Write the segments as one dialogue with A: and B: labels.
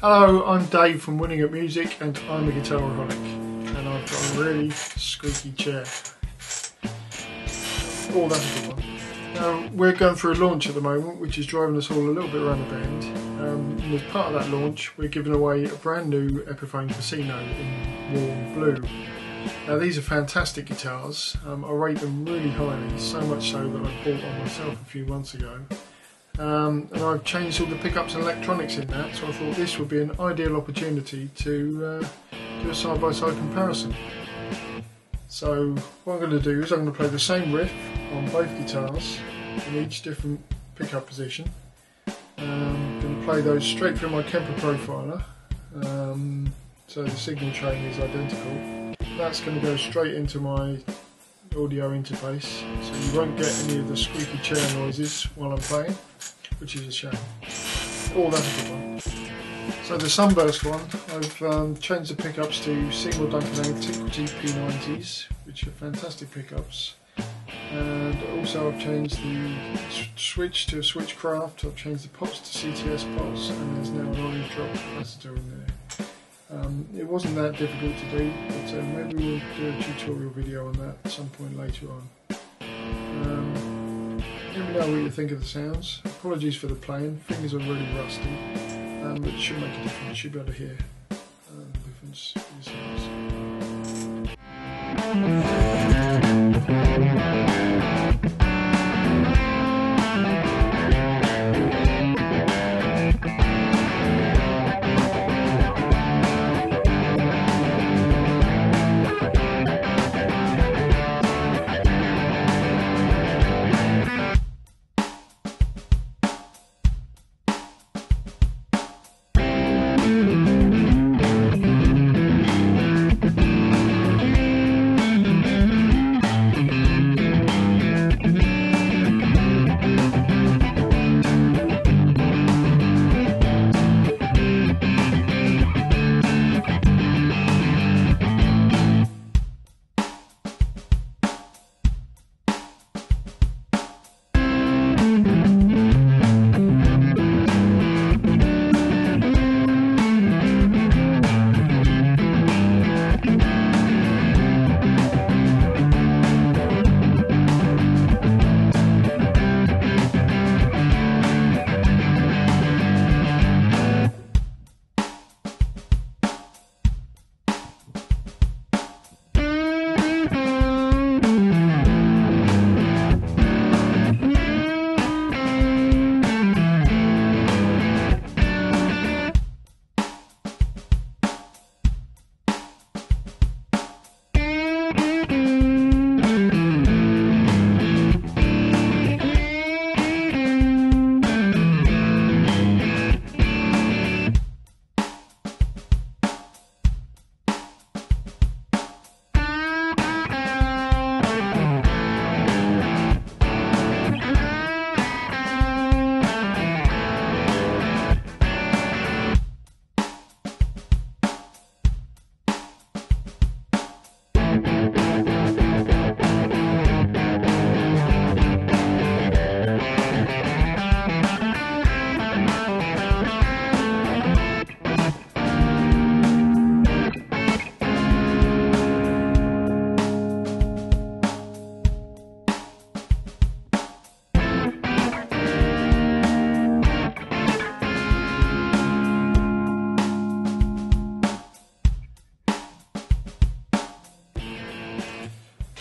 A: Hello, I'm Dave from Winning at Music and I'm a guitaraholic and I've got a really squeaky chair. Oh, that's a good one. Now, we're going through a launch at the moment which is driving us all a little bit around the bend. Um, and as part of that launch we're giving away a brand new Epiphone Casino in warm blue. Now these are fantastic guitars, um, I rate them really highly, so much so that I bought one myself a few months ago. Um, and I've changed all the pickups and electronics in that, so I thought this would be an ideal opportunity to uh, do a side-by-side -side comparison. So what I'm going to do is I'm going to play the same riff on both guitars in each different pickup position. Um, I'm going to play those straight through my Kemper profiler, um, so the signal chain is identical that's going to go straight into my audio interface so you won't get any of the squeaky chair noises while I'm playing which is a shame. Oh that's a good one. So the Sunburst one I've um, changed the pickups to Seymour Duncan Antiquity P90s which are fantastic pickups and also I've changed the switch to a Switchcraft, I've changed the pots to CTS pots and there's now an orange drop capacitor in there. Um, it wasn't that difficult to do, but uh, maybe we'll do a tutorial video on that at some point later on. Um, let me know what you think of the sounds. Apologies for the playing, fingers are really rusty, um, but it should make a difference, you should be able to hear uh, the difference in the sounds.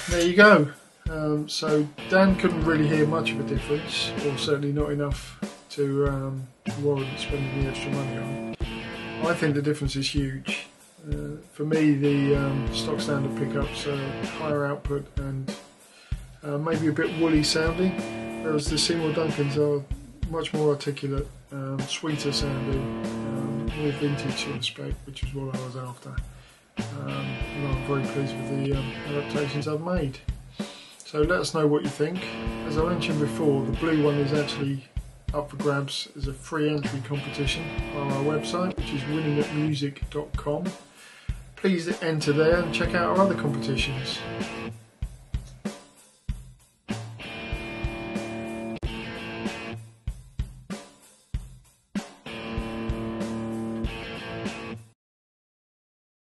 A: There you go. Um, so Dan couldn't really hear much of a difference, or certainly not enough to um, warrant spending the extra money on. I think the difference is huge. Uh, for me, the um, stock standard pickups are higher output and uh, maybe a bit woolly sounding, whereas the Seymour Duncans are much more articulate, um, sweeter sounding, um, more vintage sort of spec, which is what I was after. Um, and I'm very pleased with the um, adaptations I've made. So let us know what you think. As I mentioned before, the blue one is actually up for grabs as a free entry competition on our website, which is winningatmusic.com. Please enter there and check out our other competitions.